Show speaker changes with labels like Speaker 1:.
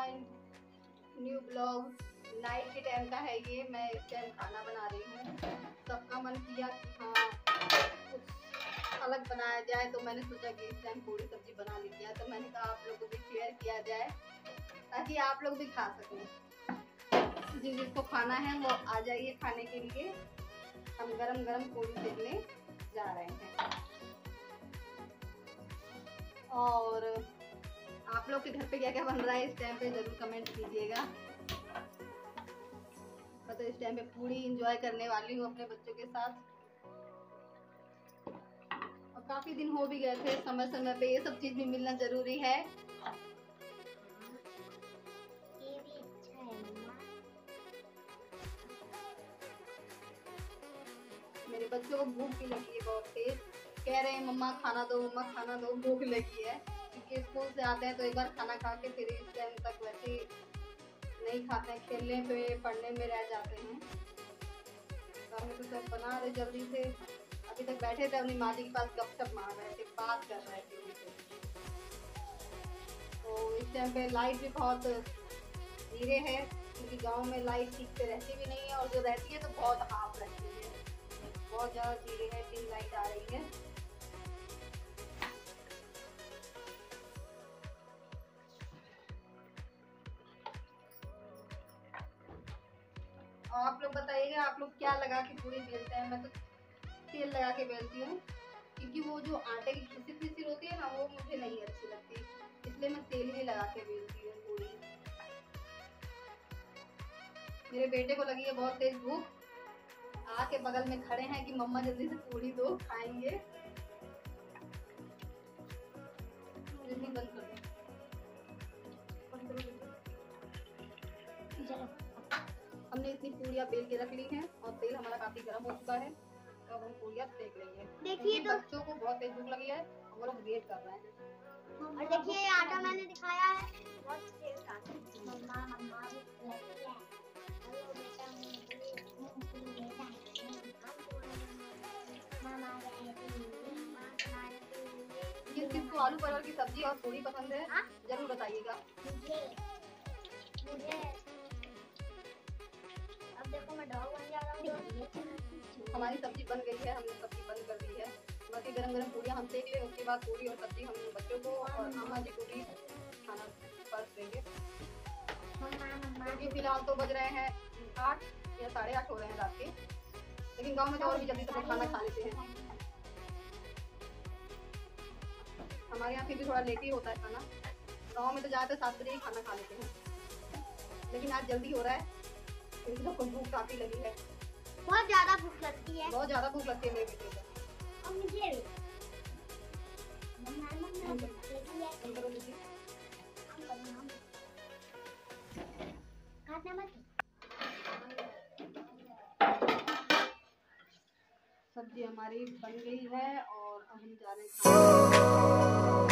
Speaker 1: My new blog night के time का है ये, मैं इस टाइम खाना बना रही हूँ। सबका मन किया कि हाँ कुछ अलग बनाया जाए तो मैंने सोचा कि इस टाइम पूरी सब्ज़ी बना ली जाए। तो मैंने कहा आप लोगों को भी शेयर किया जाए, ताकि आप लोग भी खा सकें। जिस जिसको खाना है, वो आ जाइए खाने के लिए। हम गरम गरम पूरी सेकने जा रहे हैं। और आप लोग के घर पे क्या क्या बन रहा है इस टाइम पे ज़रूर कमेंट कीजिएगा। मैं तो इस टाइम पे पूरी इंजॉय करने वाली हूँ अपने बच्चों के साथ। और काफ़ी दिन हो भी गए थे समय समय पे ये सब चीज़ भी मिलना ज़रूरी है।
Speaker 2: ये भी अच्छा है मम्मा।
Speaker 1: मेरे बच्चों को भूख भी लगी है बहुत तेज। कह रहे हैं मम्मा खाना दो मम्मा खाना दो भूख लगी है। स्कूल से आते हैं तो एक बार खाना खा के फिर इस टाइम तक वैसे नहीं खाते हैं, खेलने पे, पढ़ने में रह जाते हैं। तो तो सब बना रहे जल्दी से। अभी तक बैठे थे, अपनी माँ के पास गपशप मार रहे थे, बात कर रहे थे तो इस टाइम पे लाइट भी बहुत धीरे है, क्योंकि गाँव में लाइट ठीक से रहती भी नहीं है, और जो रहती है तो बहुत हाफ़ रहती है। बहुत ज़्यादा धीरे है डिम लाइट आ रही है। आप लोग बताइएगा, आप लोग क्या लगा के पूरी बेलते हैं? मैं तो तेल लगा के बेलती हूँ, क्योंकि वो जो आटे की खिसी खिसी होती है ना, वो मुझे नहीं अच्छी लगती। इसलिए मैं तेल ही लगा के बेलती हूँ पूरी। मेरे बेटे को लगी है बहुत तेज भूख। आके बगल में खड़े हैं कि मम्मा जल्दी से पूरी दो, खाएँगे। बंद कर दो। हमने इतनी पूरियाँ बेल के रख ली हैं और तेल हमारा काफ़ी गर्म हो चुका है। तो हम पूरियाँ सेक लेंगे
Speaker 2: देखिए तो
Speaker 1: बच्चों को बहुत तेज भूख लगी है वो लोग वेट कर रहे हैं।
Speaker 2: और देखिए आटा मैंने दिखाया है। बहुत तेज आटा मम्मा मम्मा भी लगी है हेलो बेटा मुझे बेटा मामा
Speaker 1: किस किस को आलू परवल की सब्ज़ी और पूरी पसंद है?
Speaker 2: हाँ?
Speaker 1: ज़रूर बताइएगा।
Speaker 2: मुझे मुझे।
Speaker 1: हमारी सब्ज़ी बन गई है, हमने सब्ज़ी बंद कर दी है। बाकी गरम गरम पूरियाँ हम सेक लें उसके बाद पूरी और सब्ज़ी हम बच्चों को और को भी खाना पर्स देंगे। क्योंकि फ़िलहाल तो बज रहे हैं आठ या साढ़े आठ हो रहे हैं रात के। लेकिन गाँव में तो और भी जल्दी लोग खाना खा लेते हैं। हमारे यहाँ फिर भी थोड़ा लेट ही होता है खाना। गाँव में तो ज़्यादातर सात बजे ही खाना खा लेते हैं। लेकिन आज जल्दी हो रहा है। क्योंकि सबको भूख काफ़ी लगी है।
Speaker 2: बहुत ज़्यादा भूख लगती है।
Speaker 1: बहुत ज़्यादा भूख लगती है मेरे बेटे को।
Speaker 2: और मुझे भी।
Speaker 1: सब्ज़ी हमारी बन गई है और अब हम जा रहे हैं